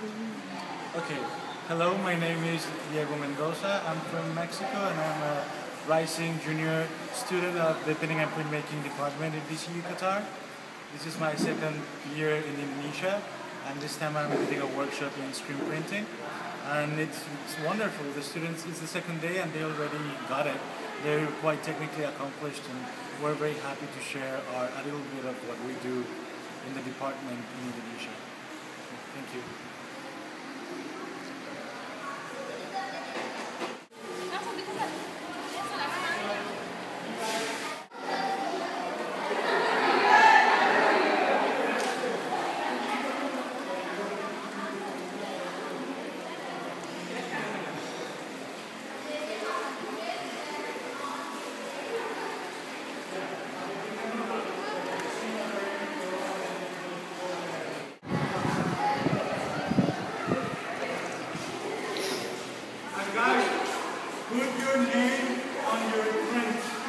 Okay, hello, my name is Diego Mendoza. I'm from Mexico and I'm a rising junior student of the Painting and Printmaking department in VCU Qatar. This is my second year in Indonesia and this time I'm doing a workshop in screen printing and it's, it's wonderful. The students, it's the second day and they already got it. They're quite technically accomplished and we're very happy to share our, a little bit of what we do in the department in Indonesia. Thank you. Put your name on your print.